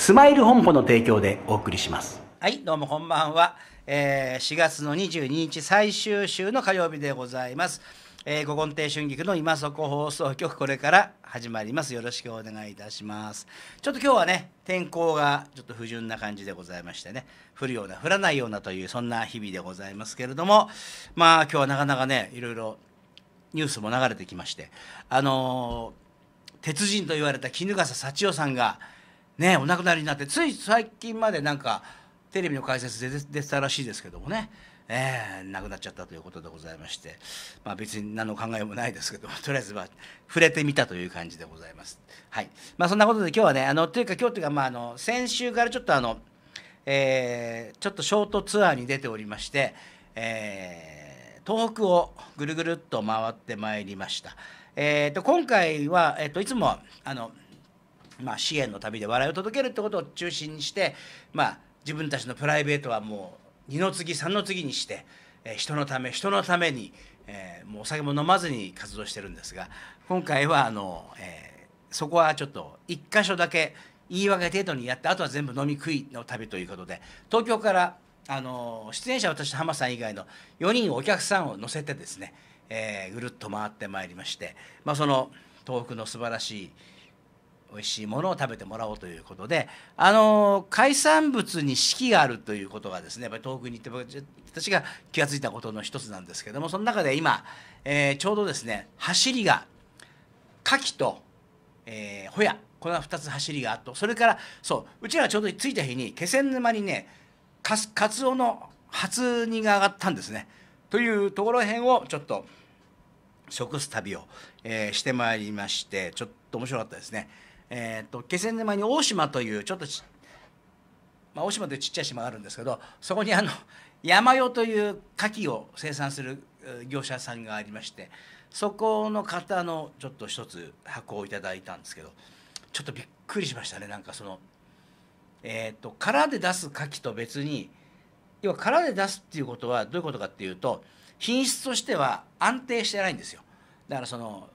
スマイル本舗の提供でお送りしますはい、どうもこんばんは。えー4月の22日最終週の火曜日でございます。えー、古今亭春菊の今そこ放送局これから始まります。よろしくお願いいたします。ちょっと今日はね、天候がちょっと不順な感じでございましてね、降るような、降らないようなというそんな日々でございますけれども、まあ今日はなかなかね、いろいろニュースも流れてきまして、あのー鉄人と言われた衣笠幸代さんがねお亡くなりになってつい最近までなんかテレビの解説で出てたらしいですけどもね、えー亡くなっちゃったということでございまして、まあ、別に何の考えもないですけども とりあえずは触れてみたという感じでございます。はいまあ、そんなことで今日はねあのというか今日というか、まあ、あの先週からちょっとあの、えーちょっとショートツアーに出ておりまして、えー東北をぐるぐるっと回ってまいりました。えー、と今回は、えー、といつもあの、まあ、支援の旅で笑いを届けるってことを中心にして、まあ、自分たちのプライベートはもう二の次三の次にして、えー人のため人のために、えーもうお酒も飲まずに活動してるんですが今回はあの、えーそこはちょっと一箇所だけ言い訳程度にやってあとは全部飲み食いの旅ということで東京からあの出演者は私と浜さん以外の4人お客さんを乗せてですね、えーぐるっと回ってまいりまして、まあ、その東北の素晴らしい美味しいものを食べてもらおうということで、あの海産物に四季があるということがですねやっぱり東北に行って私が気が付いたことの一つなんですけどもその中で今、えーちょうどですね走りが牡蠣と、えー、ホヤこの2つ走りがあとそれからそううちらがちょうど着いた日に気仙沼にねかすカツオの初煮が上がったんですね。というところへんをちょっと食す旅を、えーしてまいりましてちょっと面白かったですね。えー、と気仙沼に大島というちょっとち、まあ、大島というちっちゃい島があるんですけどそこにあの 山代という牡蠣を生産する業者さんがありましてそこの方のちょっと一つ箱をいただいたんですけどちょっとびっくりしましたね。なんかそのえー、と殻で出す牡蠣と別に要は殻で出すっていうことはどういうことかっていうと品質としては安定してないんですよ。だからその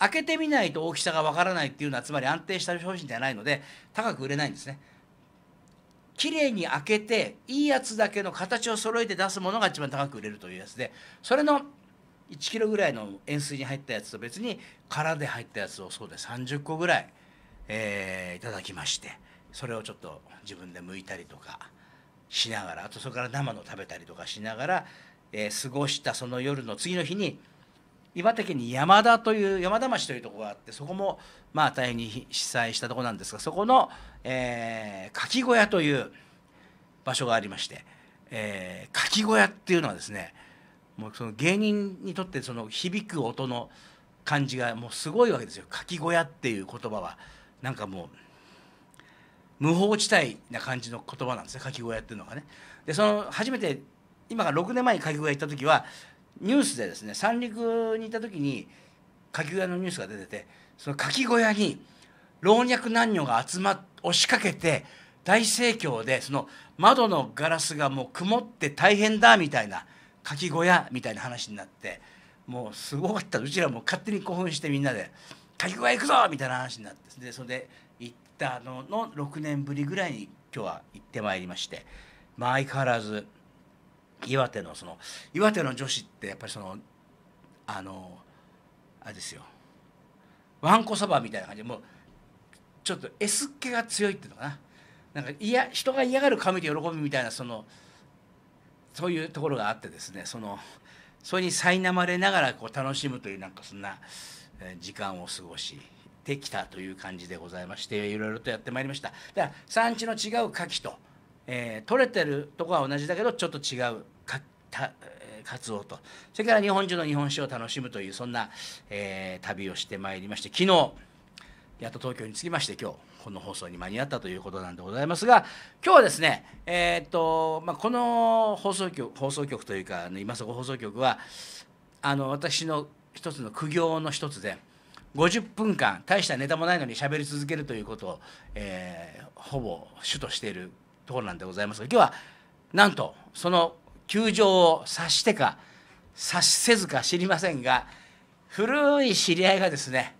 開けてみないと大きさがわからないっていうのはつまり安定した商品ではないので高く売れないんですね。綺麗に開けていいやつだけの形を揃えて出すものが一番高く売れるというやつでそれの1キロぐらいの塩水に入ったやつと別に殻で入ったやつをそうで30個ぐらい、えーいただきましてそれをちょっと自分で剥いたりとかしながらあとそれから生の食べたりとかしながら、えー過ごしたその夜の次の日に岩手県に山田という山田町というところがあってそこもまあ大変に被災したところなんですがそこの、えー、かき小屋という場所がありまして、えー、かき小屋っていうのはですねもうその芸人にとってその響く音の感じがもうすごいわけですよかき小屋っていう言葉はなんかもう無法地帯な感じの言葉なんですねかき小屋っていうのがね。でその初めて今から6年前にかき小屋行った時はニュースでですね三陸にいた時にかき小屋のニュースが出ててそのかき小屋に老若男女が集まっ押しかけて大盛況でその窓のガラスがもう曇って大変だみたいなかき小屋みたいな話になってもうすごかったうちらも勝手に興奮してみんなで「かき小屋行くぞ!」みたいな話になってでそれで行ったのの6年ぶりぐらいに今日は行ってまいりましてまあ相変わらず岩手のその岩手の女子ってやっぱりそのあのあれですよ。わんこそばみたいな感じでもうちょっと S っ気が強いっていうのかな。なんかいや人が嫌がる神で喜ぶみたいなそのそういうところがあってですねそのそれに苛まれながらこう楽しむというなんかそんな時間を過ごしてきたという感じでございましていろいろとやってまいりました。だから産地の違う牡蠣と、えー取れてるとこは同じだけどちょっと違うかたえーカツオと。それから日本中の日本酒を楽しむというそんな、えー旅をしてまいりまして昨日やっと東京に着きまして今日この放送に間に合ったということなんでございますが今日はですねえーっと、まあ、この放送局放送局というか、ね、今そこ放送局はあの私の一つの苦行の一つで50分間大したネタもないのに喋り続けるということを、えーほぼ主としているところなんでございますが今日はなんとその球場を察してか察せずか知りませんが古い知り合いがですね、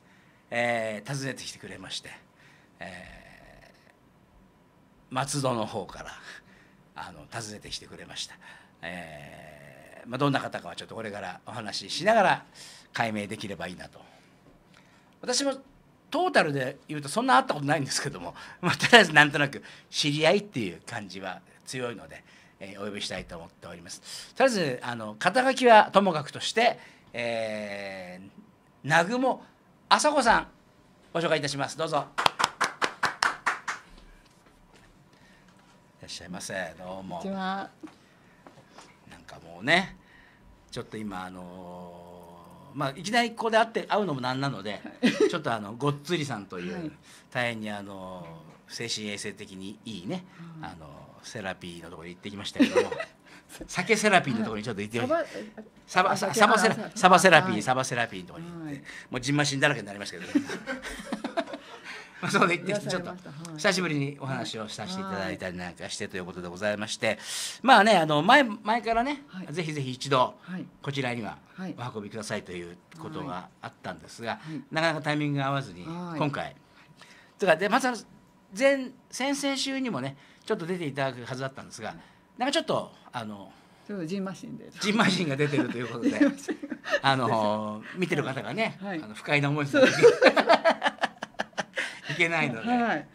えー訪ねてきてくれまして、え松戸の方からあの訪ねてきてくれました、えーまあ、どんな方かはちょっとこれからお話ししながら解明できればいいなと。私もトータルで言うとそんな会ったことないんですけども、まあ、とりあえずなんとなく知り合いっていう感じは強いので、えーお呼びしたいと思っております。とりあえずあの肩書きはともかくとして、えー、南雲麻子さんご紹介いたします。どうぞ。いらっしゃいませ。どうも。こんにちは。なんかもうねちょっと今あのーまあいきなりここで会って会うのもなんなのでちょっとあのごっつりさんという、はい。大変にあの精神衛生的にいいね、あのセラピーのところに行ってきましたけども 酒セラピーのところにちょっと行ってサバサバササバセラサバセラピー、サバセラピーのところに行って、はい。もうじんましんだらけになりましたけど、まあそこで行ってきてちょっと久しぶりにお話をさせていただいたりなんかしてということでございまして、まあねあの前前からね、はい。ぜひぜひ一度はい。こちらにははい。お運びくださいということがあったんですが、い。なかなかタイミングが合わずにはい。今回。とかでまた前先々週にもねちょっと出ていただくはずだったんですがなんかちょっとあのジンマシンで。ジンマシンが出てるということで あの見てる方がね、はい。あの不快な思いするい けないので、はい。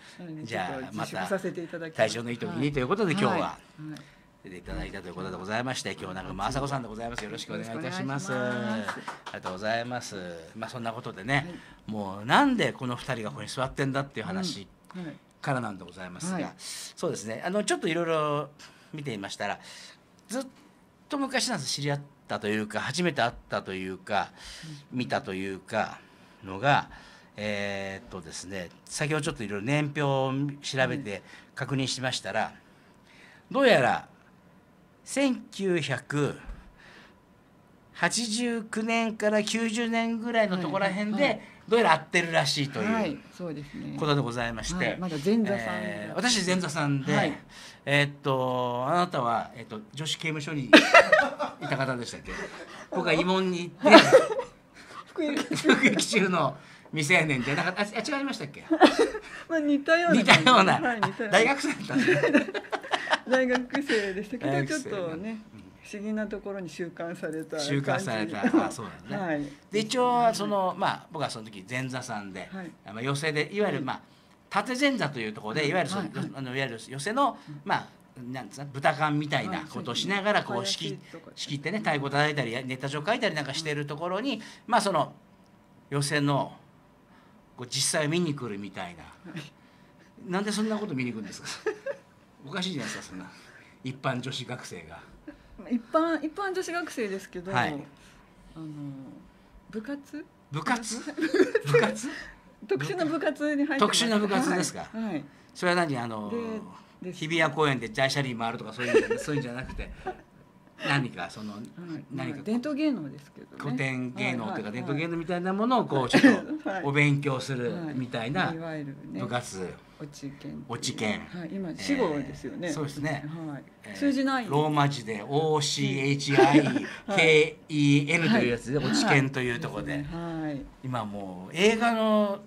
じゃあまた体調のいい時にということで今日ははい。出ていただいたということでございまして今日なんかまさこさんでございます。よろしくお願いいたします。ありがとうございます。まあそんなことでね、もうなんでこの二人がここに座ってんだっていう話はいはい。からなんでございますが、はい。そうですね。あのちょっといろいろ見ていましたらずっと昔なんです。知り合ったというか初めて会ったというか見たというかのがえーっとですね先ほどちょっといろいろ年表を調べて確認しましたら、どうやら1989年から90年ぐらいのところらへんはいはでどうやら合ってるらしいという。はい、そうですね。ことでございまして、はいまだ前座さんえー私前座さんで、はい。えーっとあなたは、えーっと女子刑務所に いた方でしたっけ？僕は慰問に行って服役中の未成年でなんかああ違いましたっけ？まあ似たような似たような、大学生だったんですね大学生でしたけ大どちょっとね不思議なところに収監された収監された。あそうなんだね。はい。で一応そのまあ僕はその時前座さんで、はい。まあ、寄席でいわゆるまあ縦前座というところでい。わゆるその、あのいわゆる寄席のまあなんつうの豚缶みたいなことをしながらこうはい仕切仕切ってね太鼓叩いたりネタ帳書いたりなんかしてるところにまあその寄席のこう実際見に来るみたいな、なんでそんなこと見に行くんですか？おかしいじゃないですかそんな。一般女子学生が。一般一般女子学生ですけど、はい。あの部活？部活？部活？特殊な部活に入って特殊な部活ですか？はい、はい。それは何？あの日比谷公園で大車輪回るとかそういうそういうんじゃなくて何かそのはい。何かまあ伝統芸能ですけどね。古典芸能というかは伝統芸能能みたいなものをこうちょっはい。とお勉強するみたいないわゆるね部活。落ち研落ち研はい。今死語ですよね、えーそうですね。はい、えー数字ない。ローマ字で OCHIKEN というやつで落ち研というところではい。今もう映画の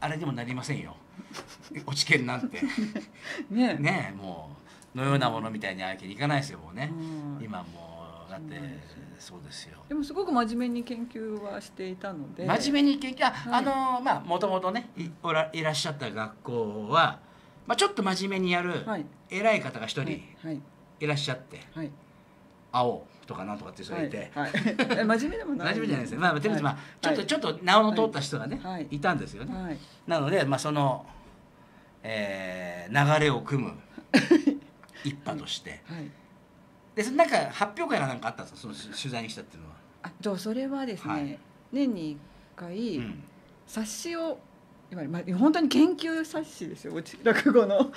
あれにもなりませんよ落ち研なんてね。ねもうのようなものみたいにあわけにいかないですよもうね。うん。今もうだってそうですよ。でもすごく真面目に研究はしていたので。真面目に研究あ、はい。あのまあもともとねいおらいらっしゃった学校は、まあ、ちょっと真面目にやるはい。偉い方が一人はい。いらっしゃって、はい。青とかなんとかって人がいて、はい、はい、え真面目でもない。真面目じゃないですねまあとりあえずまあ、ちょっと、はい。ちょっと名の通った人がね、はい。い、たんですよね、はい。なのでまあその、えー流れを組む 一派として。はい。でなんか発表会がなんかあったんですか？その取材にしたっていうのは。あとそれはですね、はい。年に1回、うん。冊子をいわゆる、まあ、本当に研究冊子ですようち落語の。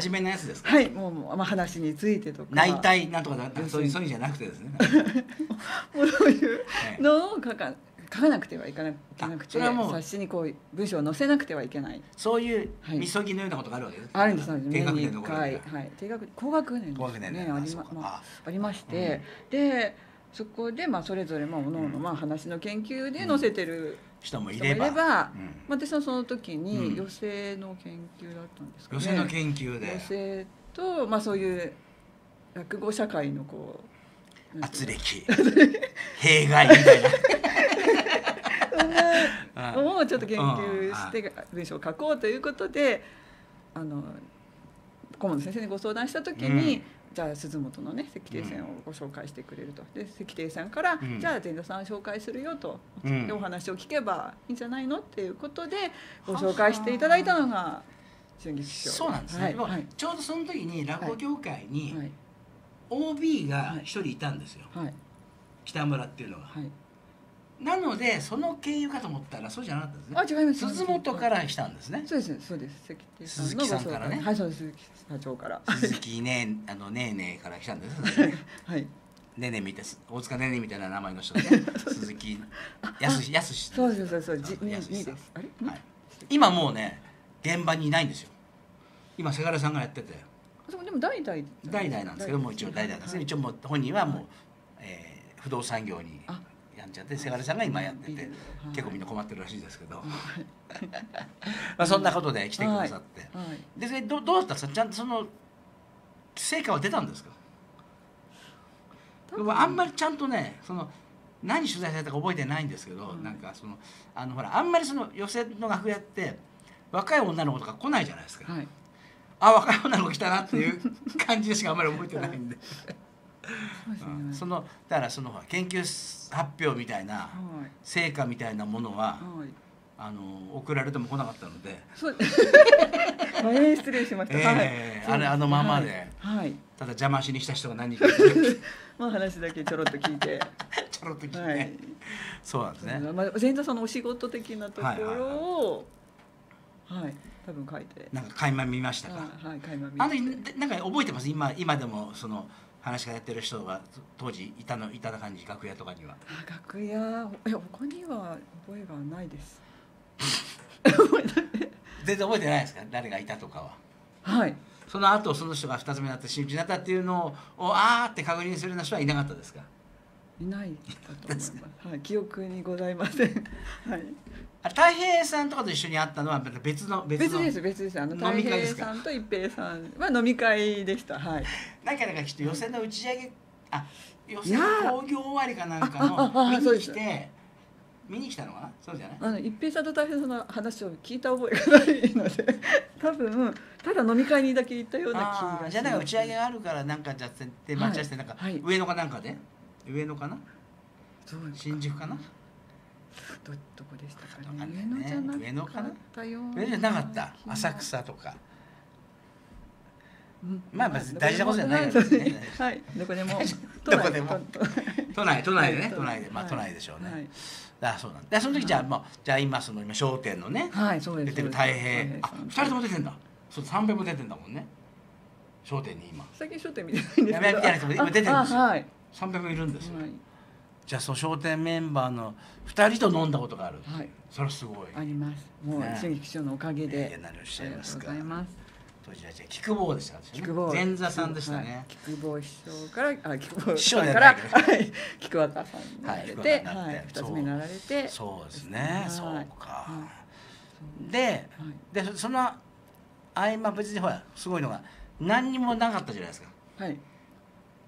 真面目なやつですか、はいもうもう、まあ、話についてとか。内体なんとかだそういうそういうんじゃなくてですね。もうそういうはい。のを書か書かなくてはいけなくてあそれはもう。冊子にこう文章を載せなくてはいけない。そういうはい。みそぎのようなことがあるわけです。あるんですあるんです。低学年に1年の回、はい、低学高学年です高学年でね。ありままああ。ありまして、でそこでまあそれぞれまあ各々まあ話の研究で載せてる人もいれば。うん。私はその時うん。に寄席の研究だったんですかね。寄席の研究で。寄席と、まあ、そういう落語社会のこう圧力 弊害みたいなをちょっと研究して文章を書こうということであの顧問の先生にご相談した時に、うん。じゃあ鈴本のね石庭線をご紹介してくれると。で石庭さんから、うん。じゃあ前座さん紹介するよと、うん。でお話を聞けばいいんじゃないのっていうことでご紹介していただいたのが春菊師匠。そうなんですね、はい。はい。ちょうどその時に落語協会にはい。OB が一人いたんですよ、はい。北村っていうのが、はいなのでその経由かと思ったらそうじゃなかったんですね。あ違います。鈴本から来たんですね。そうですそうです。石鈴木さんからね。はいそうです鈴木社長から。鈴木ねあのねえねえから来たんです はい。ねえねえみたい大塚ねえねえみたいな名前の人でね鈴木やすしやすしそうですそうですそうあじやすしあれ？はい、今もうね現場にいないんですよ。今せがれさんがやってて。あそうでも代々。代々なんですけどもう一応代々なんですけど一応もう本人はもう、えー不動産業に。あやんちゃってせがれさんが今やってて結構みんな困ってるらしいですけど、まあそんなことで来てくださって、はい。でそれどどうだった？んですかちゃんとその成果は出たんですか？あんまりちゃんとねその何取材されたか覚えてないんですけど、はい。なんかそのあのほらあんまりその寄席の楽屋って若い女の子とか来ないじゃないですか、はい。あ若い女の子来たなっていう感じでしかあんまり覚えてないんで、そ そのだからその研究発表みたいなはい。成果みたいなものははい。あの送られても来なかったので。そう。大変失礼しました、ええはい。あれあのままで。はい、はい。ただ邪魔しにした人が何人か まあ話だけちょろっと聞いて。ちょろっと聞いて、はい。そうなんですね。まあ、前座そのお仕事的なところをはい、多分書いて。なんか垣間見ましたか、はいはい垣間見あの時でなんか覚えてます？今今でもその話がやってる人が当時いたのいた感じ楽屋とかには。あ楽屋。え他には覚えがないです。全然覚えてないですか？誰がいたとかは。はい。その後その人が二つ目になって真打ちになったっていうのをあーって確認するような人はいなかったですか？いないかと思います。はい、記憶にございません。はい。あ太平さんとかと一緒に会ったのは別の別の別です別です。あの太平さんと一平さんは飲み会でした。はい。なんかなんかきっと予選の打ち上げあ予選の興行終わりかなんかの見に来て見に来たのかなそうじゃないあの一平さんと太平さんの話を聞いた覚えがないので、多分ただ飲み会にだけ行ったような気あがじゃあなんか打ち上げがあるからなんかじゃあ絶対待ち合わせてなんかはいはい上野かなんかで上野かな？新宿かな？どどこでしたかね。上野じゃなかなったよう上野じゃなかった？浅。草とか。うん。まあ別に大事なことじゃないですねはい。どこでも。どこでも。都内都内でね。はい。都内で。まあはい。都内でしょうね、はい。あそうなんだ。でその時じゃあもうじゃあ今その今商店のねはい。出てる太平。あ二人とも出てんだ。そう三平も出てんだもんね。商店に今。最近商店見てないんですけど。今出てるんですよ。三平もいるんですよ、はい。じゃあその商店メンバーの二人と飲んだことがある、はい。それはすごい。あります。もうね。春菊師匠のおかげで。や何をおっしゃいますか。ありがとうございます。当時はじゃあ菊坊でした菊坊。前座さんでしたね、はい。菊坊師匠からあ菊坊師匠から菊若さんになられて、二つ目になられて、そうですね、はい。そうか、はではい。でそその合間別にほらすごいのが何にもなかったじゃないですか。はい。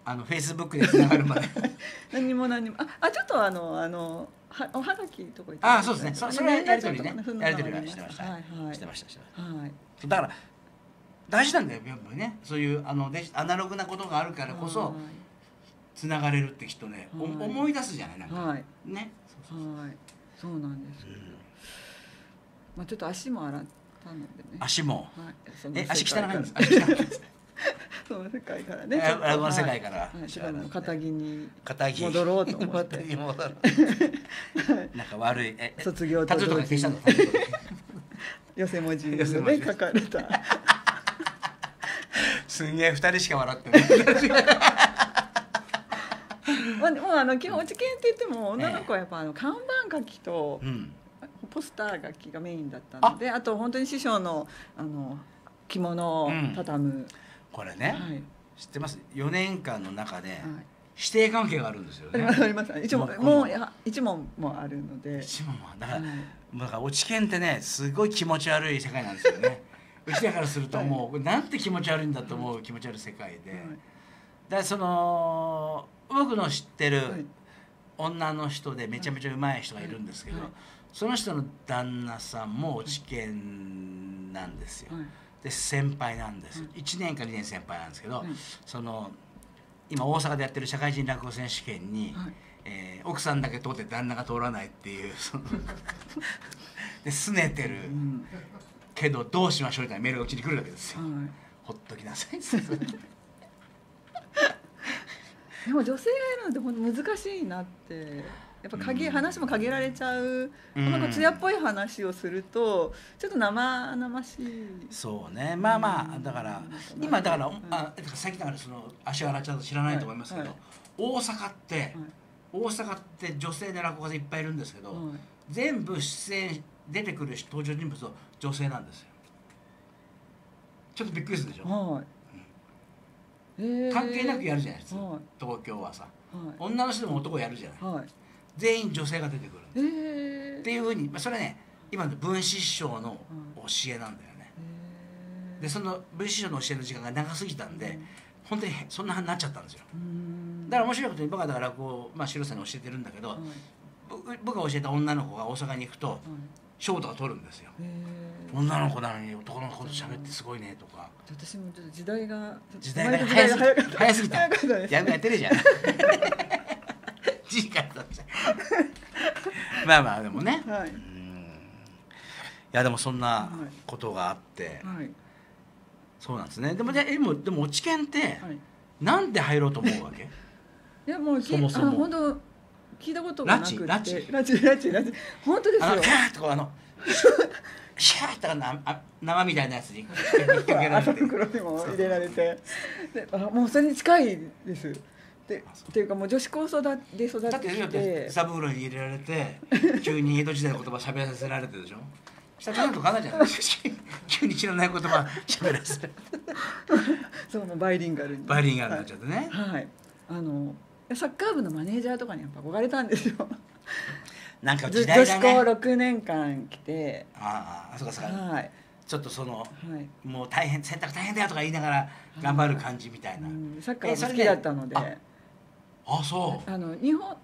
あのフェイスブックでつながるまで。何にも何にも。ああちょっとあのあのはおはがきとこ行ってあそうですね。そそれはやり取りね。やり取りはしてました、はいはい。してましたしてました。はい。だから大事なんだよやっぱりね。そういうあのデジアナログなことがあるからこそつながれるってきっとね、おはい。思い出すじゃない？なんか、はい。ね。そうそうはい。そうなんです。うん。まあちょっと足も洗ったのでね。足も。はい。え足汚いんです足汚いんです その世界からね。あの世界から。はい。はい、自分の肩着に戻ろうと思って。戻ろう。なんか悪い。ええ 卒業と同時に。寄せ文字で書かれた。すんげえ二人しか笑ってない。まあでもあの基本落ち研って言っても女の子はやっぱあの看板書きとうん。ポスター書きがメインだったので、あ。と本当に師匠のあの着物を畳む。これね、はい。知ってます？4年間の中ではい。師弟関係があるんですよね。あります。あります一問もう一問もあるので。一問はだから、だから落ち研ってねすごい気持ち悪い世界なんですよね。うちらからするともう、なんて気持ち悪いんだと思う気持ち悪い世界で、はい。だからその僕の知ってるはい。女の人でめちゃめちゃうまい人がいるんですけど、はい。その人の旦那さんも落ち研なんですよ、はいで先輩なんです。よ、1年か2年先輩なんですけど、はいその今大阪でやってる社会人落語選手権に、はい。えー奥さんだけ通って旦那が通らないっていうその で拗ねてる。うん。けどどうしましょうみたいなメールがうちに来るわけですよ、はい。ほっときなさい。でも女性がやるのって難しいなってやっぱ限、うん。話も限られちゃう、うん。なんか艶っぽい話をするとちょっと生々しい。そうね。まあまあうん。だからうん今だから、うん。あだから最近だからその足洗っちゃうと知らないと思いますけど、はいはい。大阪って、はい。大阪って女性で落語家いっぱいいるんですけど、はい。全部出演出てくる登場人物は女性なんですよ。ちょっとびっくりするでしょ、はい。えー関係なくやるじゃないですか、はい。東京はさ。はい。女の人でも男やるじゃない全員女性が出てくるえー。っていうふうに、まあ、それはね今の文枝師匠の教えなんだよね、えー。でその文枝師匠の教えの時間が長すぎたんで、本当にそんなになっちゃったんですよ。うん。だから面白いことに僕はだから落語、まあ、白さんに教えてるんだけど、はい。僕僕が教えた女の子が大阪に行くとはい。賞とか取るんですよ。えー。女の子なのに男の子と喋ってすごいねとか。私もちょっと時代が時代が早すぎれた時代が早すぎた。早かったです。やめやってるじゃん 時間だっちゃう。まあまあでもね。はい。うん。いやでもそんなことがあって、はい。そうなんですね。でもででもでも落研ってはい。なんで入ろうと思うわけ？いやもうきそもそも。本当聞いたことがなくて。拉致拉致拉致拉致本当ですよあのキャーッとこうあのシャーッとかなあ生みたいなやつに引っ掛けられ朝て袋にも入れられてであもうそれに近いですでっていうかもう女子高育で育だっってきて。だってて草袋に入れられて 急に江戸時代の言葉喋らせられてるでしょ？下からとかなじゃない 急に知らない言葉喋らせるそうバイリンガルに。バイリンガルになっちゃってね、はい、はい。あのサッカー部のマネージャーとかにやっぱ憧れたんですよ。なんか女時代子がね高6年間来て。あああそうかそうか、はい。ちょっとそのはい。もう大変洗濯大変だよとか言いながら頑張る感じみたいな、うんサッカーが好きだったのでああそう。あの日本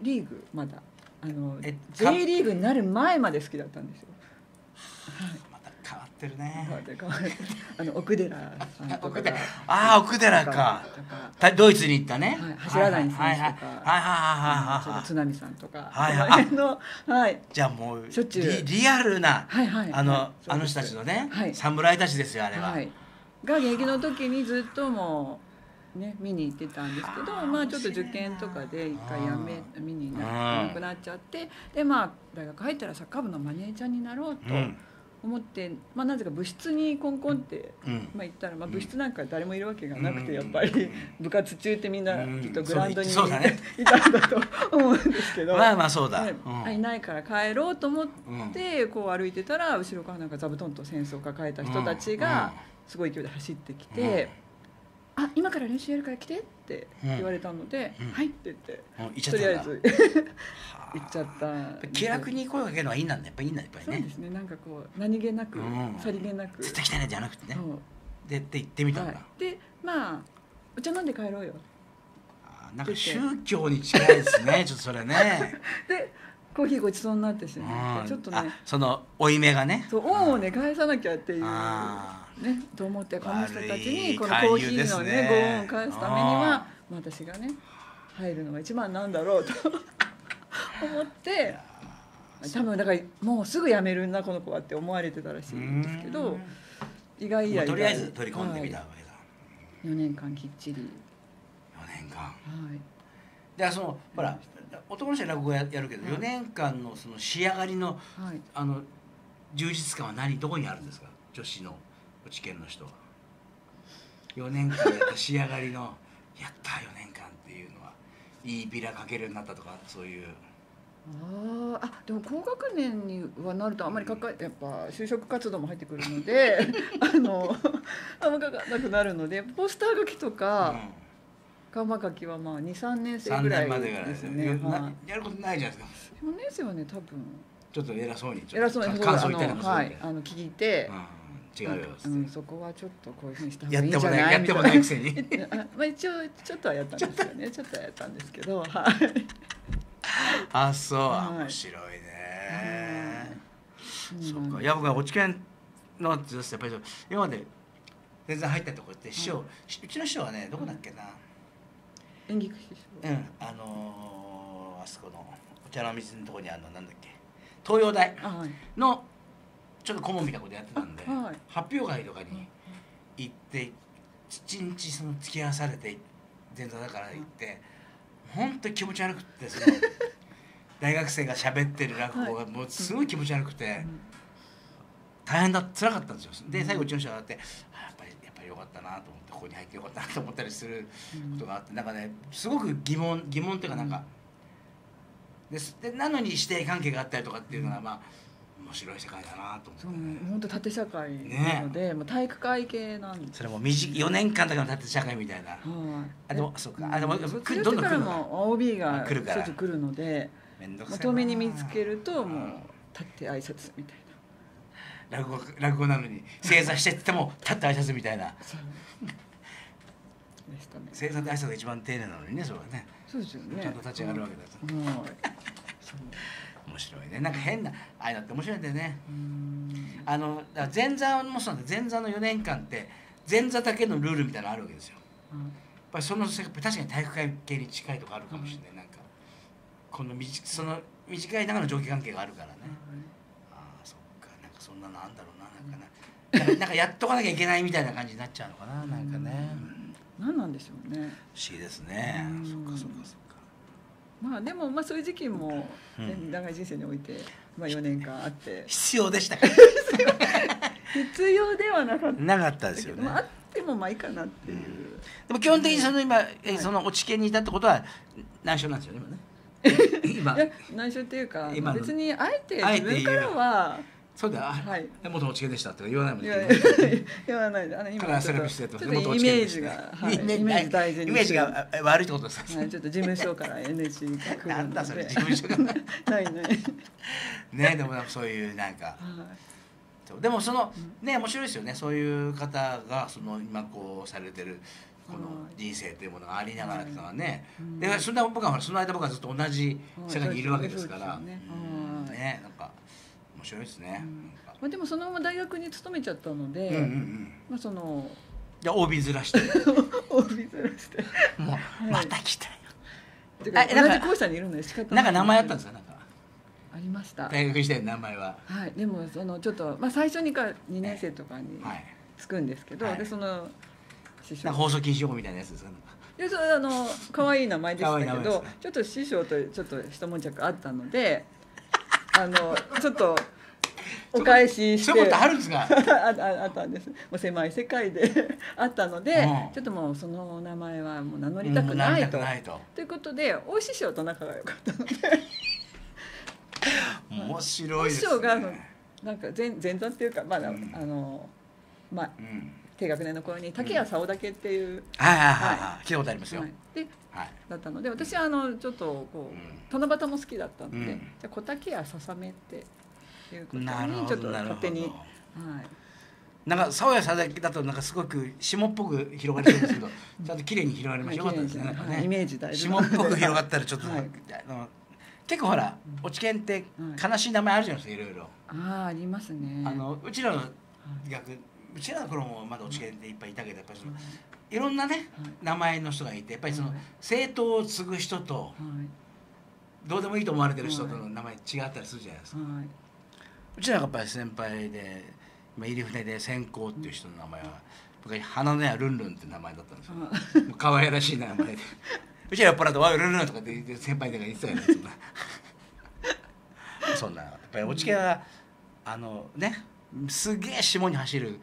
リーグまだ。あのえ J リーグになる前まで好きだったんですよ。また変わってるね。あの奥寺さんとか。ああ奥寺か。とか。たドイツに行ったね、はい。柱谷選手とか。はいはいはいはいはいはいはい津波さんとか、はいはいその辺のはいじゃあもうしょっちゅうリリアルな、はいはいあの、はいあの人たちのね、はい侍たちですよあれは、はい、が現役の時にずっともうね見に行ってたんですけどまあちょっと受験とかで一回やめ見にななくなっちゃってでまあ大学入ったらサッカー部のマネージャーになろうとうん。思って、まあなぜか部室にコンコンって、うん。まあ、行ったら、まあ、部室なんか誰もいるわけがなくて、うん。やっぱり。部活中ってみんなうん。きっとグラウンドにいたんだと思うんですけど。まあまあそうだ、はいないから帰ろうと思っうん。てこう歩いてたら後ろからなんか座布団と扇子を抱えた人たちがすごい勢いで走ってきて「あ今から練習やるから来て」って言われたのでうん「はい」って言ってっちゃとりあえずはあ。行っちゃった気楽に声かけるのはいいんだねやっぱいいんだやっぱりね。そうですねなんかこう何気なくうん。さりげなく。絶対来たねじゃなくてね。でって言ってみたんだ、はい、でまあお茶飲んで帰ろうよ。なんか宗教に近いですね ちょっとそれね、でコーヒーごちそうになってしまうん。ってちょっとあねその負い目がね。そう恩をね返さなきゃっていうねあと思ってこの人たちにこのコーヒーのねね。ご恩を返すためにはまあ私がね入るのが一番なんだろうと 思って多分だからもうすぐ辞めるなこの子はって思われてたらしいんですけどうん。意外やとりあえず取り込んでみたはわけだ、い、4年間きっちり。4年間。はい。でそのほら男の人は落語ややるけど、はい。4年間のその仕上がりのはい。あの充実感は何どこにあるんですか？女子の落研の人は。4年間やった仕上がりの やった4年間っていうのはいいビラかけるようになったとかそういう。あーあでも高学年にはなるとあんまりかかやっぱ就職活動も入ってくるので あのあんまかかんなくなるのでポスター書きとか、カマカキはまあ23年生3ぐらいですね。やはなやることないじゃないですか。い。4年生はね多分。ちょっと偉そうにちょっと偉そうに感想言ったりあのもするはいあの聞いて、うん違うようん、そこはちょっとこういうふうにした方やってもがいいんじゃない？やってもないくせに。まあ一応ちょっとはやったんですよね。ちょっとはやったんですけどはい。あそう。はい面白いね。うんそっか。いや僕は落ち研のってやっぱり今まで全然入ったとこって師匠うちの師匠はねどこだっけな？演劇師匠。うんあのーあそこのお茶の水のとこにあるのなんだっけ？東洋大。のちょっと顧問みたいなことやってたんで、あはい。発表会とかに行って一日その付き合わされて前座だから行って本当に気持ち悪くってその 大学生が喋ってる落語がもうすごい気持ち悪くて大変だ辛かったんですよ。で最後うちの人があってあやっぱりやっぱりよかったなと思ってここに入ってよかったなと思ったりすることがあってなんかねすごく疑問疑問っていうかなんかです。でなのに師弟関係があったりとかっていうのはまあ面白い世界だなと思って、ね本当縦社会なので、もう体育会系なん。それも短い4年間だけの縦社会みたいなはい。あでもそうかあでもどんどん来るも OB があ来るから来るので、まあ、めんどくさいな遠目に見つけるともう立って挨拶みたいな。落語落語なのに正座してっても立って挨拶みたいなそうでしたね。正座って挨拶が一番丁寧なのにねそれはねそうですよね。ちゃんと立ち上がるわけだとはい。そう。面白いね。なんか変なああいうのって面白いんだよね。あの前座もそうなんだ。前座の4年間って前座だけのルールみたいなのあるわけですよ。やっぱりその確かに体育会系に近いとこあるかもしれない、なんかこの短その短い中の上下関係があるからね、ああそっか。なんかそんなのあんだろうな。なんかな。なんかなんかやっとかなきゃいけないみたいな感じになっちゃうのかな。なんかね。何なんでしょうね。不思議ですね。うん。そっかそっかそっかまあでもまあそういう時期も、ねうん。長い人生においてまあ4年間あって。必要でしたか？必要ではなかった。なかったですよね。まあ、あってもまあいいかなっていう、でも基本的にその今、えその落ち研にいたってことは内緒なんですよね今ね。今。内緒っていうか別にあえて自分からはそうだよ、はい。元落ち研でしたって言わないもんね。言わない。であの今かセレブしてやってますイメージが、はい、イメージ大事に。イメージがあ悪いってことですはい、ちょっと事務所から NHK が来るので。なんだそれ事務所が。ないない、ねでもそういうなんか。はそうでもそのね面白いですよね。そういう方がその今こうされてるこの人生というものがありながらっていうのはね、うん。でそんな僕はその間僕はずっと同じ世界にいるわけですから、ね。ねなんか面白いですね、まあ、でもそのまま大学に勤めちゃったので、うんうんうん。まあ、そのじゃあ OB ずらして。帯ずらして。もうい。また来たよ、てかえなんか同じ校舎にいるので仕方なんか名前あったんでですか？なんか。ありました。大学時代の名前は。はい。でもそのちょっと、まあ、最初にか2年生とかにはい。つくんですけど、はい。でその師匠。放送禁止用語みたいなやつですか？でそれあの可愛い名前でしたけど、ね。ちょっと師匠とちょっと一悶着あったのであのちょっとお返しして。そういうことあるんですか？あああったんです。もう狭い世界で あったので、うん。ちょっともうその名前はもう名乗りたくないと。いと。ということで大師匠と仲が良かったので。面白い大ですね。師匠がなんか前前座っていうかまだ、うん。あのまあうん。低学年の頃に竹谷竿だけっていう、はいはいはいはい、は聞いたことありますよ。ははい。い。でだったので私はあのちょっとこう、うん。七夕も好きだったので、うん。じゃあ小竹谷ささめっていうことになるほちょっとどなるほど。勝手に。はい。なんか爽やさだけだとなんかすごく霜っぽく広がりそうですけど、ちゃんと綺麗に広がりました。よかったですね。なんかはいイね。メージ大事霜っぽく広がったらちょっと、はい。あの結構ほら、落ち研って悲しい名前あるじゃないですか、いろいろ。ああありますね。あのうちらの学うちらの頃もまだ落ち研っていっぱいいたけど、やっぱりそのい。ろんなねはい。名前の人がいて、やっぱりそのはい。政党を継ぐ人とはい。どうでもいいと思われてる人との名前違ったりするじゃないですか。はうちらがやっぱり先輩で今入船で先行っていう人の名前は僕は花の屋ルンルンって名前だったんですよ。可愛らしい名前で。うちら酔っ払って「わいルンルン」とかって言って先輩とか言ってたよねそんな。そんなやっぱりおちけはあのねすげえ下に走る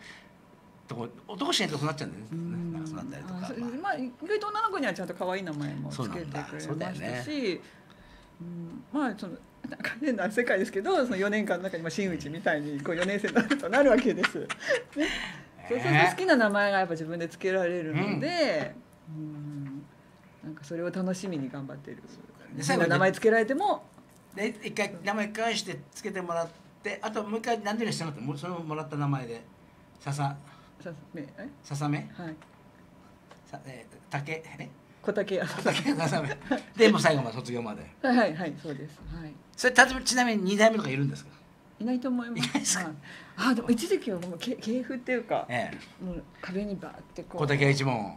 とこ男子にとそうなっちゃうんだよね。うんなんかそうなったりとか。まあまあ意外と女の子にはちゃんと可愛い名前もつけてくれましたし、うん、まあそのなんか変な世界ですけどその4年間の中にまあ真打ちみたいにこう4年生になるとなるわけです。ね、そうすると好きな名前がやっぱ自分でつけられるので、うん。なんかそれを楽しみに頑張ってる。で最後名前つけられてもで一回名前返してつけてもらってあともう一回何でにしてもらってもうそのもらった名前で。さささねえ？ささめはい。さえー竹？え小竹屋。竹でもう最後まで卒業まで。はいはいはいそうです。はい。それたずちなみに2代目とかいるんですか？いないと思います。はい。あでも一時期はもうけ系譜っていうかええ。もう壁にバーってこう。小竹屋一門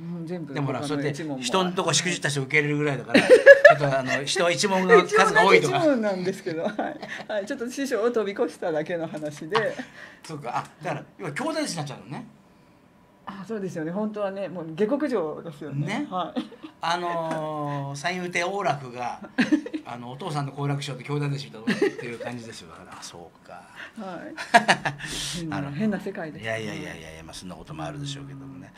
うん全部でもほら他そうやっての一門も。人のとこしくじった人受け入れるぐらいだからちょっとあの 人は一門の一数が多いと一か問なんですけど、はい、はい、ちょっと師匠を飛び越しただけの話で。そうか。あだから要は兄弟弟子になっちゃうのねあ、そうですよね。本当はね、もう下克上ですよね。ね。はい。あのー、三遊亭王楽が あのお父さんの好楽師匠と兄弟弟子みたいなっていう感じですよ。だからあそうか。はい。変なるほどな変な世界です。いやいやいやいやいや、まあ、そんなこともあるでしょうけどもね、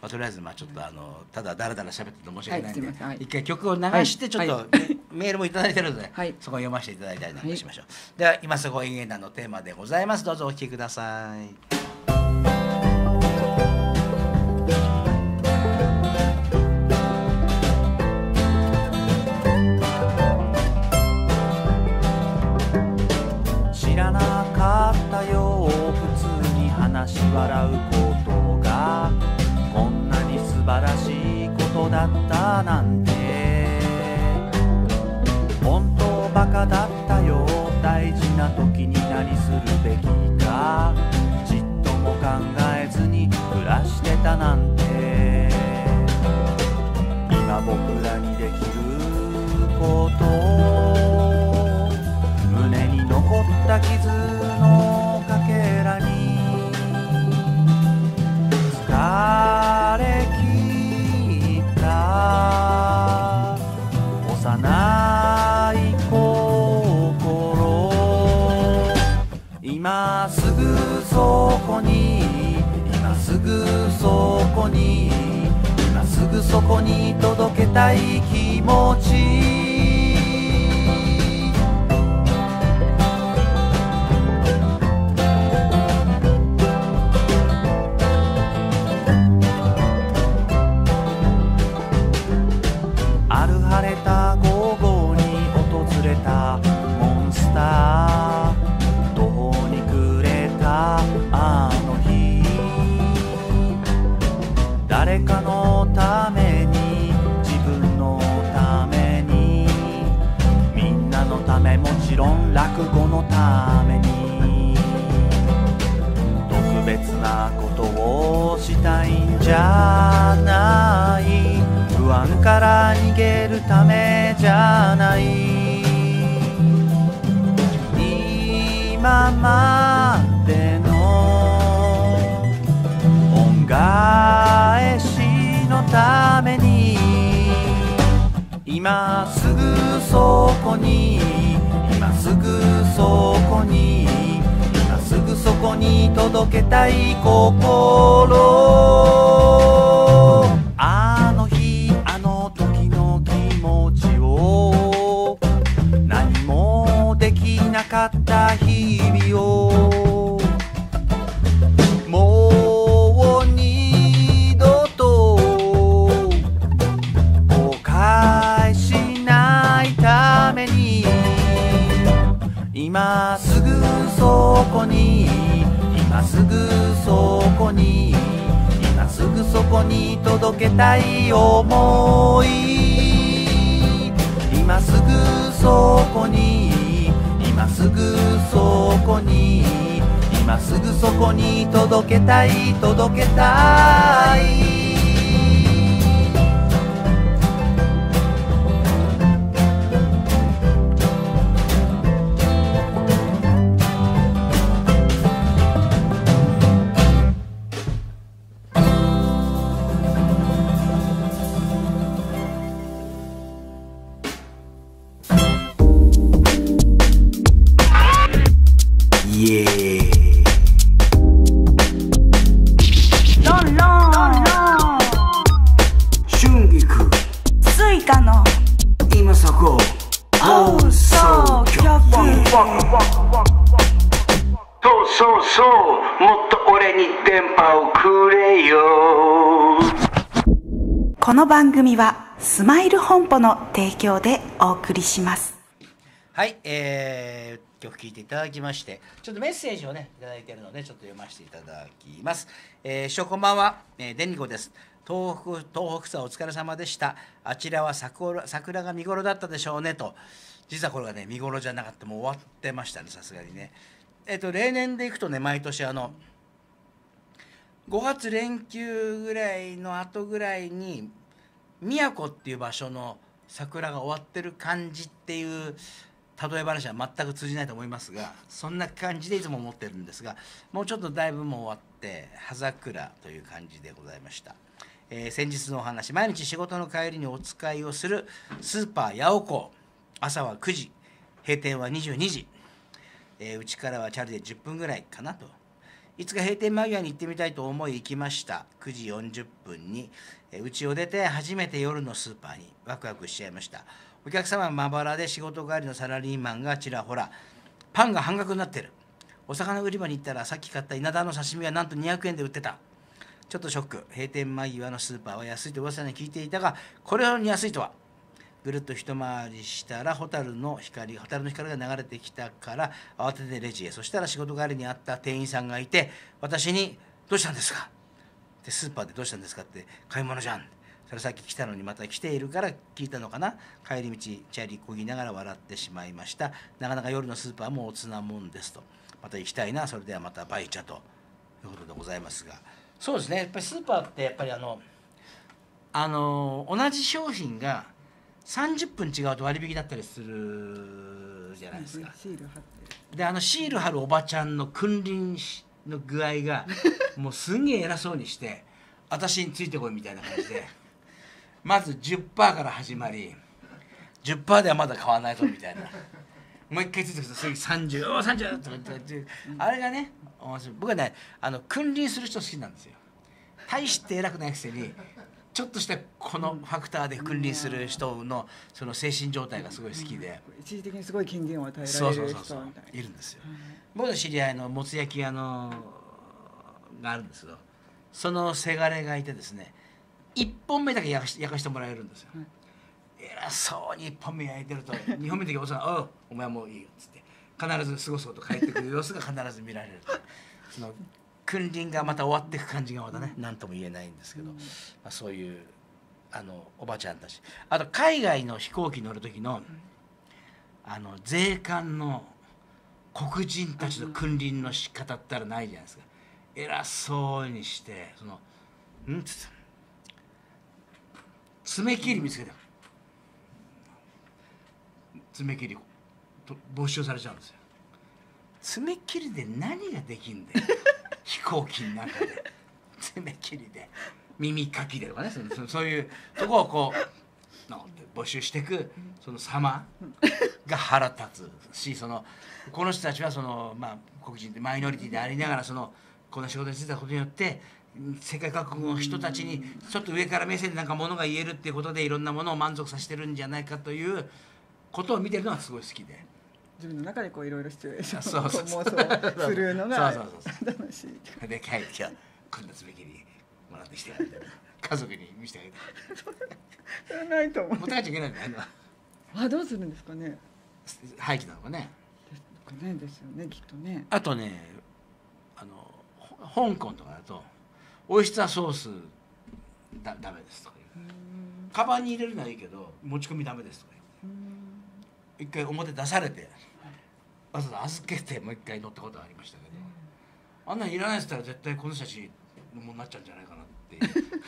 まあ、とりあえずまあちょっとあのただだらだら喋ってて申し訳ないんで、はいん。はい。一回曲を流してちょっと、はい。メールもいただいてるので、はい。そこを読ませていただいたりなんかしましょう、では今そこ演芸団のテーマでございます。どうぞお聴きください話し笑うことがこんなに素晴らしいことだったなんて。本当バカだったよ大事な時に何するべきかちっとも考えずに暮らしてたなんて。そこに今すぐそこに今すぐそこに届けたい気持ち。なことをしたいんじゃない。不安から逃げるためじゃない。今までの恩返しのために今すぐそこに今すぐそこに。に届けたい心。に届けたい思い。今すぐそこに今すぐそこに今すぐそこに届けたい届けたい。組はスマイル本舗の提供でお送りしますはい、えー、曲聴いていただきましてちょっとメッセージをねいいてるのでちょっと読ませていただきます。えー、師匠こんばんは、えー、デニコです。東北東北さんお疲れ様でした。あちらは桜桜が見頃だったでしょうねと。実はこれがね見頃じゃなかったもう終わってましたねさすがにね。えっ、と例年でいくとね毎年あの5月連休ぐらいの後ぐらいに宮古っていう場所の桜が終わってる感じっていう例え話は全く通じないと思いますがそんな感じでいつも思ってるんですがもうちょっとだいぶもう終わって葉桜という感じでございました、えー先日のお話毎日仕事の帰りにお使いをするスーパー八尾港朝は9時閉店は22時えーからはチャリで10分ぐらいかなといつか閉店間際に行ってみたいと思い行きました9時40分に家を出て初めて夜のスーパーにワクワクしちゃいました。お客様はまばらで仕事帰りのサラリーマンがちらほらパンが半額になってる。お魚売り場に行ったらさっき買った稲田の刺身がなんと200円で売ってた。ちょっとショック。閉店間際のスーパーは安いと噂に聞いていたがこれほどに安いとは。ぐるっと一回りしたら蛍の光蛍の光が流れてきたから慌ててレジへ。そしたら仕事帰りに会った店員さんがいて私に「どうしたんですか?」でスーパーでどうしたんですかって買い物じゃん。それさっき来たのにまた来ているから聞いたのかな。帰り道チャリこぎながら笑ってしまいました。なかなか夜のスーパーもおつなもんですと。また行きたいな。それではまたバイチャということでございますが。そうですね。やっぱりスーパーってやっぱりあのあの同じ商品が30分違うと割引だったりするじゃないですか。であのシール貼るおばちゃんの君臨しの具合が もうすんげえ偉そうにして私についてこいみたいな感じでまず10%から始まり10%ではまだ買わないぞみたいな。もう一回ついてくると次30おー30とか言ってあれがね面白い。僕はねあの君臨する人好きなんですよ。大して偉くないくせにちょっとしたこのファクターで君臨する人のその精神状態がすごい好きで。一時的にすごい権限を与えられるそうそうそう人みたいるんですよ、僕の知り合いのもつ焼き屋のがあるんですけどそのせがれがいてですね1本目だけ焼かし焼かしてもらえるんですよ、偉そうに1本目焼いてると2本目の時おさん「おうお前はもういいよ」っつって必ず過ごすこと帰ってくる様子が必ず見られると。その君臨がまた終わっていく感じがまたね何とも言えないんですけど、まあ、そういうあのおばちゃんたち。あと海外の飛行機乗る時の、あの税関の黒人たちの君臨の仕方ったらないじゃないですか。偉そうにしてその「ん?」っつって爪切り見つけて爪切りと没収されちゃうんですよ。爪切りで何ができんだよ。飛行機の中で。爪切りで。耳かきでとかね。そのそういうとこをこうな募集していくその様が腹立つ。しそのこの人たちはその、まあ、黒人ってマイノリティでありながらそのこの仕事に就いたことによって世界各国の人たちにちょっと上から目線でなんかものが言えるっていうことでいろんなものを満足させてるんじゃないかということを見てるのがすごい好きで。自分の中でこういろいろシチュエーション そうそうそう。を妄想するのが楽しい。で帰ってきた。こんな爪切りもらってきて。みたいな家族に見せてあげて。それはないと思う。持って帰っちゃいけないんだよあどうするんですかね。廃棄なのかね。ねですよねきっとね。あとねあのほ香港とかだとオイスターソースだダメですとか言う。カバンに入れるのはいいけど持ち込みダメですとか一回表出されてわざわざ預けてもう一回乗ったことがありましたけどあんなんいらないっつったら絶対この人たちのものになっちゃうんじゃないかなっていう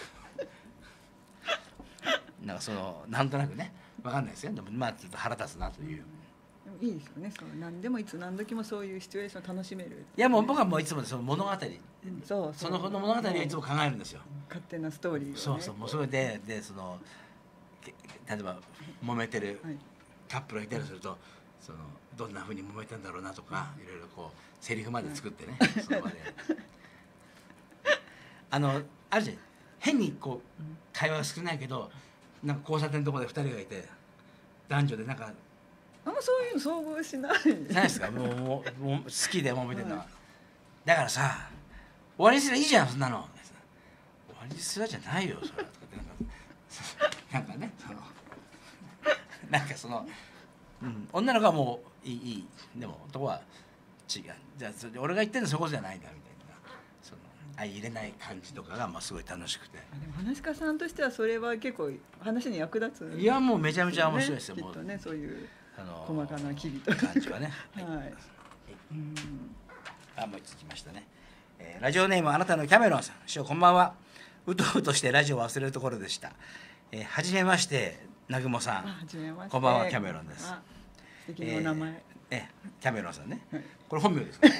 そのなんとなくね。わかんないですよ。でもまあちょっと腹立つなという。でもいいですよね。そう何でもいつ何時もそういうシチュエーションを楽しめる。いやもう僕はもういつもその物語。うんそうそのこの物語はいつも考えるんですよ。勝手なストーリーを、ね、そうそう。もうそれででそのけ例えば揉めてるはい。カップルがいたりするとそのどんなふうに揉めてんだろうなとかい。ろいろこうセリフまで作ってねその場で。あのあるじゃん変にこう会話が少ないけどなんか交差点のところで2人がいて男女でなんかあんまそういうの遭遇しない何ですか？もうもうもう好きで揉めてるのは、だからさ終わりにすりゃいいじゃんそんなの。終わりにすりゃじゃないよそれとかってなんかなんかねそのなんかその、うん、女の子はもういいいい。でも男は違う。じゃあそれで俺が言ってるのそこじゃないんだみたいな相入れない感じとかがまあすごい楽しくて。でも話し家さんとしてはそれは結構話に役立ついやもうめちゃめちゃ面白いですよ、もうねきっとねそういう細かな機微と感じはね。はい、うん。あもう一つ来ましたね、えーラジオネームあなたのキャメロンさん。師匠こんばんは。うとうとしてラジオを忘れるところでした、えー、はじめまして南雲さん。こんばんはキャメロンです。あ素敵なお名前、えーえキャメロンさんね、はい。これ本名ですか、ね、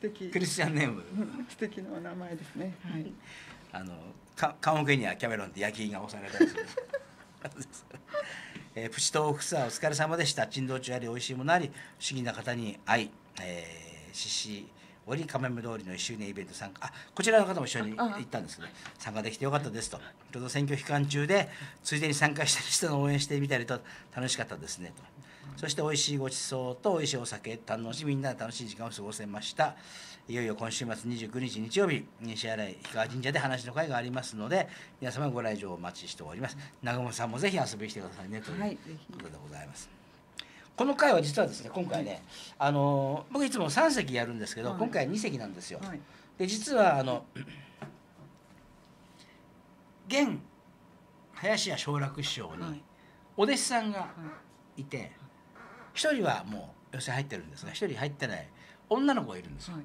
素敵。クリスチャンネーム。素敵なお名前ですね。はい。あのか棺桶にはキャメロンって焼き印が押されたりする。えープチトークツアーお疲れ様でした。珍道中あり美味しいものあり不思議な方に会い、えー、獅子折亀目通りの1周年イベント参加。あこちらの方も一緒に行ったんですけど参加できてよかったですと。ちょうど選挙期間中でついでに参加した人の応援してみたりと楽しかったですねとそして美味しいごちそうと美味しいお酒堪能しみんなで楽しい時間を過ごせました。いよいよ今週末29日日曜日西新井氷川神社で話の会がありますので皆様ご来場お待ちしております。長雲さんもぜひ遊びに来てくださいねということでございます、この会は実はですね今回ね、あの僕いつも3席やるんですけど、はい。今回は2席なんですよ、はい。で実はあの現林家正楽師匠はい。にお弟子さんがはいて一人はもう寄せ入ってるんですが一人入ってない女の子がいるんですよ、はい。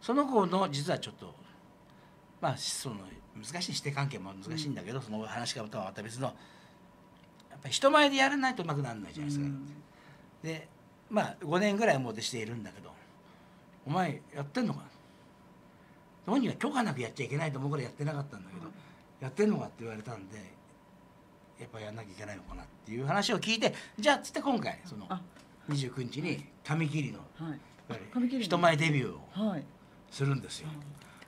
その子の実はちょっとまあその難しい師弟関係も難しいんだけど、その話し方とはまた別のやっぱり人前でやらないとうまくならないじゃないですか、うん。でまあ5年ぐらいもう弟子でいるんだけど「お前やってんのか?」本人は許可なくやっちゃいけないと思うからやってなかったんだけど「やってんのか?」って言われたんでやっぱやんなきゃいけないのかなっていう話を聞いてじゃあっつって今回そのあ。29日に紙切りのはい。人前デビューをはい。するんですよ。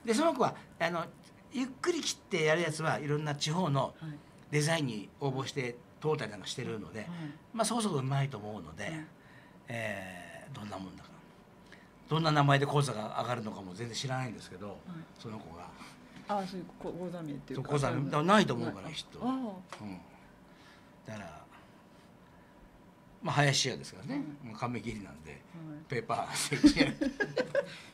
でその子はあのゆっくり切ってやるやつはいろんな地方のはい。デザインに応募して通ったりなんかしてるので、まあそこそこうまいと思うので、はい。えーどんなもんだか。どんな名前で講座が上がるのかも全然知らないんですけど、その子が。あそういうこ講座名っていうか。講座名ないと思うからきっとああうん、だからまあ林家ですからね、もう亀切りなんでペーパー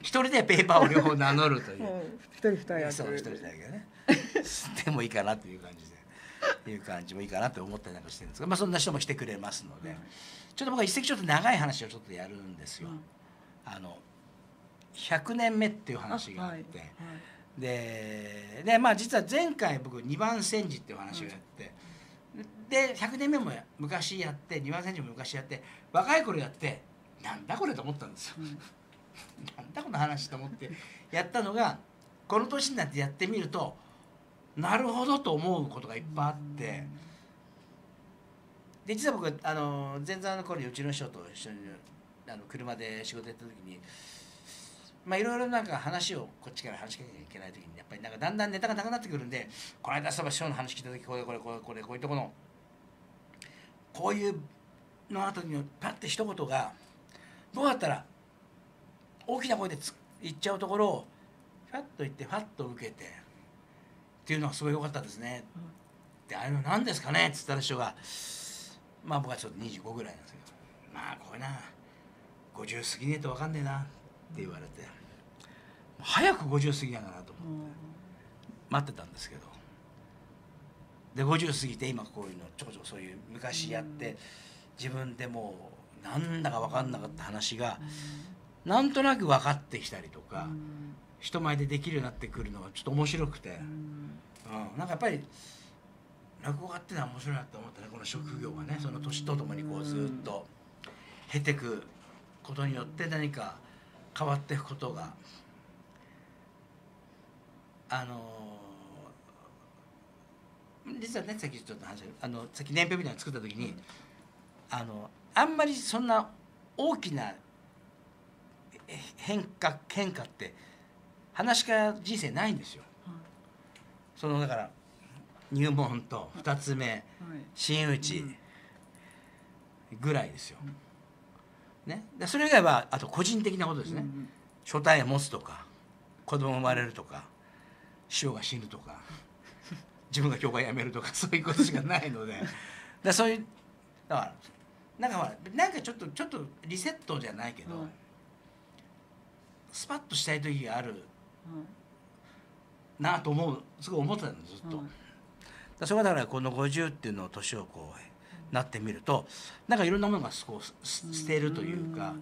一人でペーパーを両方名乗るという。一人二役そう一人だけね。でもいいかなという感じで。いう感じもいいかなと思ったりなんかしてるんですが、まあ、そんな人もしてくれますので、ちょっと僕は一席ちょっと長い話をちょっとやるんですよ。あの100年目っていう話があって、はい。ででまあ実は前回僕2番煎じっていう話をやって、で100年目も昔やって2番煎じも昔やって若い頃やってなんだこれと思ったんですよ。なんだこの話と思ってやったのがこの年になってやってみるとなるほどと思うことがいっぱいあってで実は僕あの前座の頃にうちの師匠と一緒にあの車で仕事やった時にまあいろいろなんか話をこっちから話しかけなきゃいけない時にやっぱりなんかだんだんネタがなくなってくるんでこの間そば師匠の話聞いた時これこれこれこれこういうとこのこういうの後にパッて一言がどうやったら大きな声でつ言っちゃうところをファッと言ってファッと受けてっていうのがすごい良かったですね。であれの何ですかねっつったら師匠がまあ僕はちょっと25ぐらいなんですけどまあこれな50過ぎねえと分かんねえなって言われて早く50過ぎやがなと思って待ってたんですけど。で50過ぎて今こういうのちょこちょこそういう昔やって自分でもうなんだか分かんなかった話がなんとなく分かってきたりとか人前でできるようになってくるのがちょっと面白くて、うん、なんかやっぱり落語家っていうのは面白いなと思ったねこの職業がね。その年とともにこうずっと経てくことによって何か変わっていくことがあの実はねさっきちょっと話したあのさっき年表みたいなの作った時に、あのあんまりそんな大きなえ変化変化って話し家人生ないんですよ。そのだから入門と2つ目真打ちぐらいですよ。ね、でそれ以外はあと個人的なことですね、初対持つとか子供生まれるとか師匠が死ぬとか自分が教会辞めるとかそういうことしかないので。だそういうだからなんかほらなんかちょっとちょっとリセットじゃないけど、はい。スパッとしたい時があるはい。なと思うすごい思ってたのずっと。はい。だそれがだからこの50っていうのを年をこうなってみるとなんかいろんなものがこうす捨てるというか、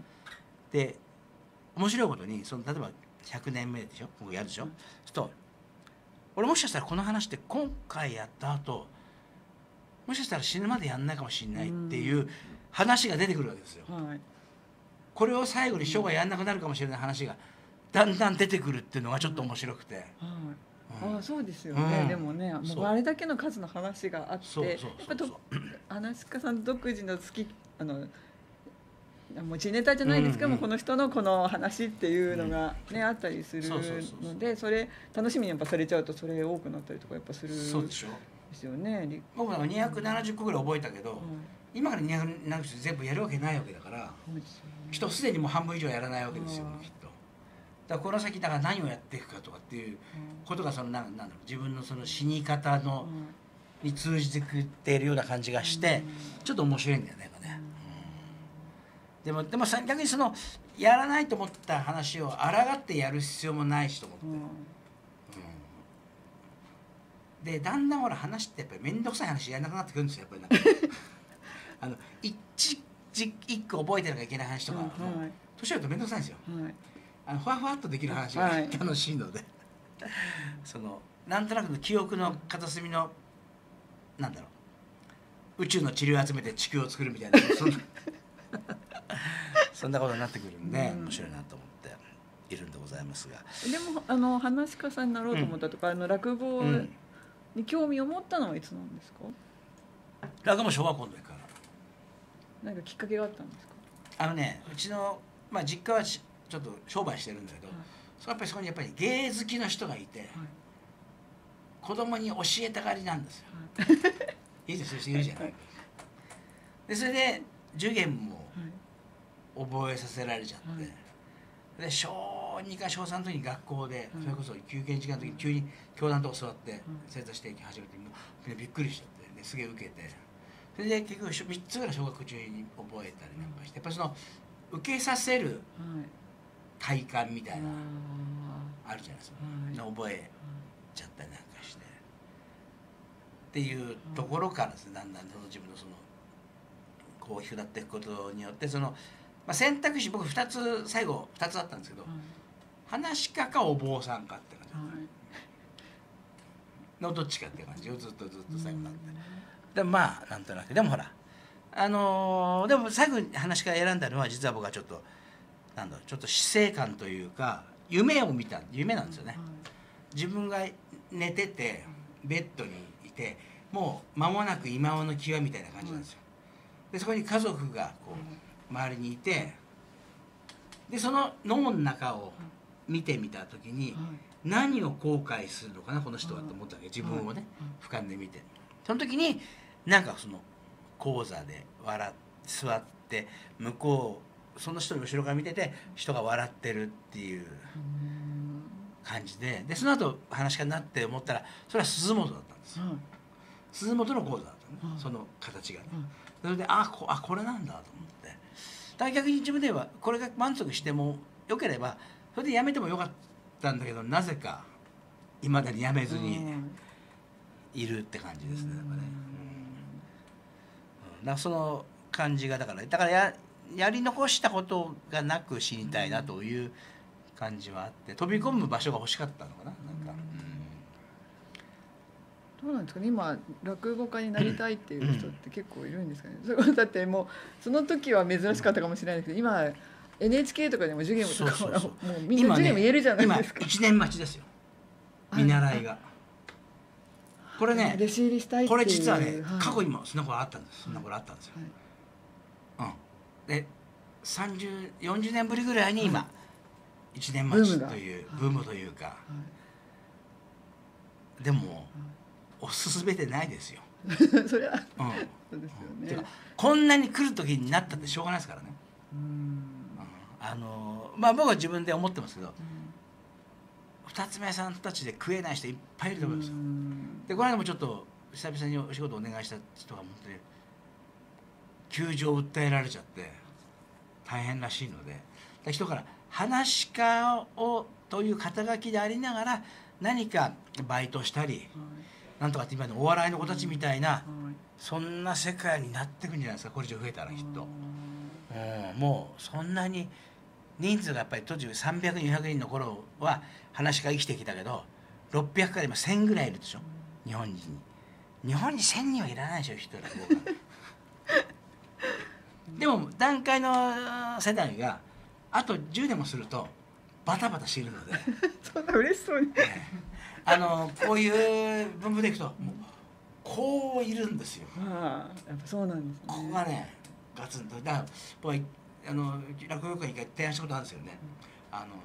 で面白いことにその例えば100年目でしょ？僕やるでしょ、そうすると俺もしかしたらこの話って今回やった後もしかしたら死ぬまでやんないかもしれないっていう話が出てくるわけですよ。はい。これを最後に生涯やんなくなるかもしれない話がだんだん出てくるっていうのがちょっと面白くて。はい。うん。ああそうですよね、うん。でもねもそう。うあれだけの数の話があってやっぱと話家さん独自の好きあのもう地ネタじゃないですけども、うんうん。この人のこの話っていうのがね、あったりするのでそれ楽しみにやっぱされちゃうとそれ多くなったりとかやっぱするそうでしょ。ですよね。り僕なんか270個ぐらい覚えたけど、はい今から270個全部やるわけないわけだから人すでにもう半分以上やらないわけですよ、うん。きっと。だからこの先だから何をやっていくかとかっていうことがそのなんなんだろう自分のその死に方の、に通じてくっているような感じがして、ちょっと面白いんだよねでもでもさ逆にそのやらないと思った話を抗ってやる必要もないしと思って、うん。うん。うんでだんだんほら話ってやっぱり面倒くさい話やらなくなってくるんですよやっぱり。なんか。あの一一一個覚えてなきゃいけない話とか、はい年寄ると面倒くさいんですよ。はい。あのふわふわっとできる話がはい。楽しいので、そのなんとなくの記憶の片隅のなんだろう。宇宙の塵を集めて地球を作るみたいな。そんな そんなことになってくるんで、うん。面白いなと思っているんでございますが、でもあの話し家さんになろうと思ったとか、あの落語うん、に興味を持ったのはいつなんですか？落語も小学校の時から。何かきっかけがあったんですか？あのねうちの、まあ、実家はしちょっと商売してるんだけど、はい。そやっぱりそこにやっぱり芸好きの人がいて、子供に教えたがりなんですよ。い。いですよいるじゃない。でそれで受験もはい覚えさせられちゃって、はいで小2か小3の時に学校で、うん。それこそ休憩時間の時に急に教団のとこ座って正座して始めてびっくりしちゃってですげえ受けて。それで結局3つぐらい小学中に覚えたりなんかしてやっぱりその受けさせるはい。体感みたいなああるじゃないですか、はい。覚えちゃったりなんかして。っていうところからですねだんだんその自分のそのこう下っていくことによってその、まあ、選択肢僕2つ最後2つあったんですけど話し家かお坊さんかって感じ。はい。のどっちかって感じをずっとずっと最後なって。でまあなんとなく。でもほらあのーでも最後に話から選んだのは実は僕はちょっとなんだろうちょっと死生観というか夢を見た夢なんですよね、自分が寝ててベッドにいてもう間もなく今の際みたいな感じなんですよ。でそこに家族がこう周りにいてでその脳の中を見てみた時にはい。何を後悔するのかなこの人はと思ったわけ自分をね俯瞰で見て。その時になんかその講座で笑っ座って向こうその人の後ろから見てて人が笑ってるっていううん。感じででその後話し家になって思ったらそれは鈴本だったんですよ。はい。鈴本の講座だったのねうんその形がね。はい。それであこあこれなんだと思ってだから逆に自分ではこれが満足してもよければそれでやめてもよかったんだけどなぜかいまだにやめずにいるって感じですねだからね、うん、だからその感じがだからだからややり残したことがなく死にたいなという感じはあって飛び込む場所が欲しかったのかななんか、どうなんですかね。今落語家になりたいっていう人って結構いるんですかね、それだってもうその時は珍しかったかもしれないですけど今 NHK とかでも授業とかそうそうそう。もうみんな授業言えるじゃない今ですか、1年待ちですよ。見習いが。これね弟子入りしたいこれ実はね、い。過去にもそんなことあったんです。そんなことあったんですよ、はい。うん、で3040年ぶりぐらいに今、一1年待ちというブームというか、はでも、おすすめでないですよ、い、それは。うん。そうですてかよねこんなに来る時になったってしょうがないですからね、うん。うん。あのまあ僕は自分で思ってますけど二つ目さんたちで食えない人いっぱいいると思いますよ。うん。でこの間もちょっと久々にお仕事お願いした人が本当に窮状を訴えられちゃって大変らしいのでで人から話し家をという肩書きでありながら何かバイトしたりなんとかって今のお笑いの子たちみたいなはいそんな世界になってくんじゃないですかこれ以上増えたらきっと。うん。もうそんなに人数がやっぱり当時300人400人の頃は話が生きてきたけど600から今1000ぐらいいるでしょ日本人に。日本に1000人はいらないでしょ一人僕は。でも段階の世代があと10年もするとバタバタしているので。そんな嬉しそうにあのこういう文部でいくとこういるんですよ。ああやっぱそうなんですね。ここがねガツンと。だから僕はあの落語会に一回提案したことあるんですよね、あの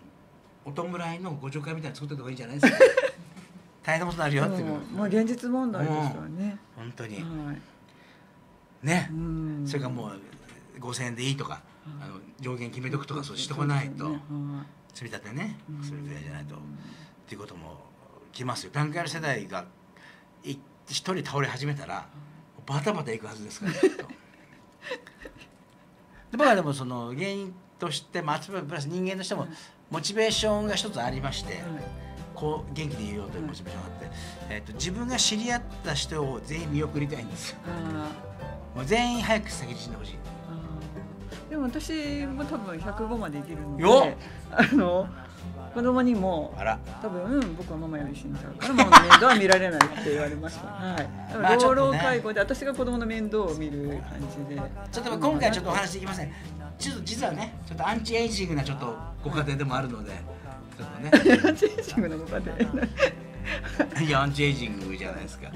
お弔いのご助会みたいなの作ってた方がいいんじゃないですか。大変なことになるよっていう。もうまあ現実問題ですからね、本当に。はい。ね。うん。それからもう5000円でいいとかあの上限決めとくとかそうしてこないと。積み立てね。それぐらいじゃないと。っていうことも来ますよ。段階の世代がい一人倒れ始めたらバタバタいくはずですから。きっとで僕はでもその原因としてまあプラス人間としてもモチベーションが一つありまして、こう元気でいようというモチベーションがあって、えっと自分が知り合った人を全員見送りたいんですよ。あもう全員早く先に死んでほしいでも私も多分105まで生きるのであの子供にもあら。多分僕はママより死んじゃうからママの面倒は見られないって言われました。はい。老老介護で私が子供の面倒を見る感じで。ちょっと今回ちょっとお話できません。ちょっと実はねちょっとアンチエイジングなちょっとご家庭でもあるのでちょっとね。アンチエイジングのご家庭。は いいやアンチエイジングじゃないですか。は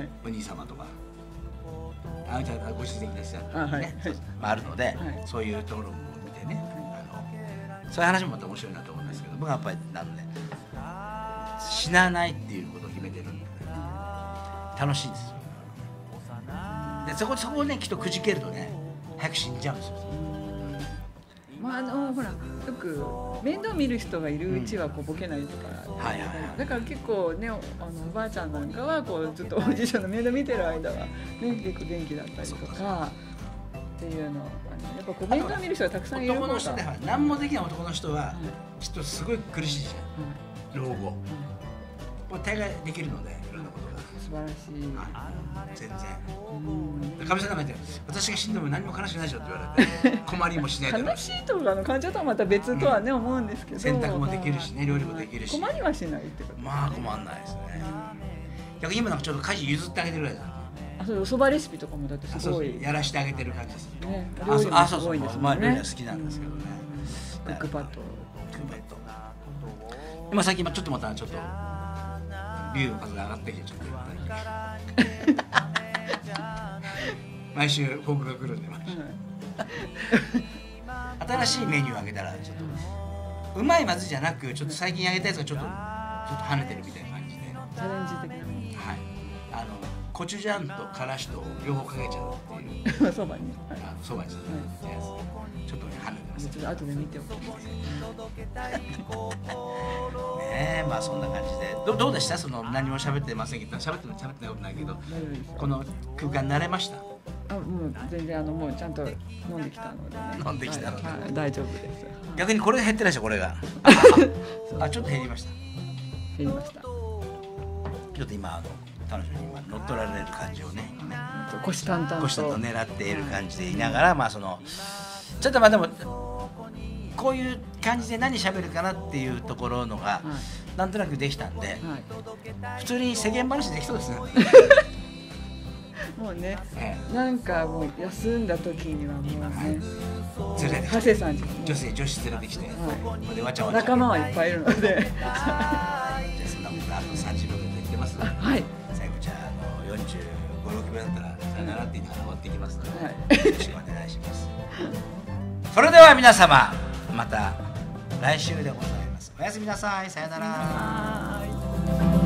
い。お兄様とか。あご親戚ですよ。ね、あはい。はい。そうまあ、あるので、はい。そういうところも見てね。あのそういう話もまた面白いなと思うんですけど僕はやっぱりなので死なないっていうことを決めてるんで、楽しいんですよ。でそこそこをねきっとくじけるとね早く死んじゃうんですよ。まああのほらよく面倒見る人がいるうちはこうボケないとか。はいはいはい。だから結構ねおあのおばあちゃんなんかはこうずっとおじいちゃんの面倒見てる間はね結構元気だったりとかっていうのあのやっぱこう面倒見る人がたくさんいる男の人では何もできない男の人はきっとすごい苦しいじゃん。老後これ大概できるのでいろん。なことが。素晴らしい。はい全然うん。かみさん。なん。か言って私が死ん。でも何も悲しくないでしょって言われて困りもしない悲しいとかの感情とはまた別とはね、思うん。ですけど洗濯もできるしね料理もできるし困りはしないってことまあ困ん。ないですね逆に今なん。かちょっと家事譲ってあげてるぐらいだあそうお蕎麦レシピとかもだってあそうすごいやらしてあげてる感じですね。あそう。あそうまあ料理は好きなんですけどね。うんクックパッド。クックパッド。今最近ちょっとまたちょっとビューの数が上がってきてちょっと毎週報告が来るんで新しいメニューあげたらちょっとうまいまずいじゃなくちょっと最近あげたやつがちょっとちょっと跳ねてるみたいな感じで。はいチャレンジ的なもあのコチュジャンとからしと両方かけちゃうっていうそばに、はいあそばにするやつはいちょっとね跳ねてますちょっと後で見ておきますねえまあそんな感じでどどうでしたその何も喋ってませんけど喋っても喋ってないことないけどこの空間慣れましたあもう全然あのもうちゃんと飲んできたので、ね、飲んできたのではいはい大丈夫です逆にこれが減ってないでしょこれがあちょっと減りました減りましたちょっと今あの彼女に今乗っ取られる感じをね。虎視眈々と。こうしたと狙っている感じでいながらまあそのちょっとまあでもこういう感じで何喋るかなっていうところのがなんとなくできたんではい、普通に世間話できそうですね、もうねえなんかもう休んだ時にはもうねえ、連れてき長谷さんち女性女子連れてきて、はここでわちゃわちゃ。仲間はいっぱいいるので。じゃあそんなことあと30分ぐらいできてます。はい6秒だったらさよならって言いながら終わっていきますので、はいよろしくお願いします。それでは皆様また来週でございます。おやすみなさい。さよなら。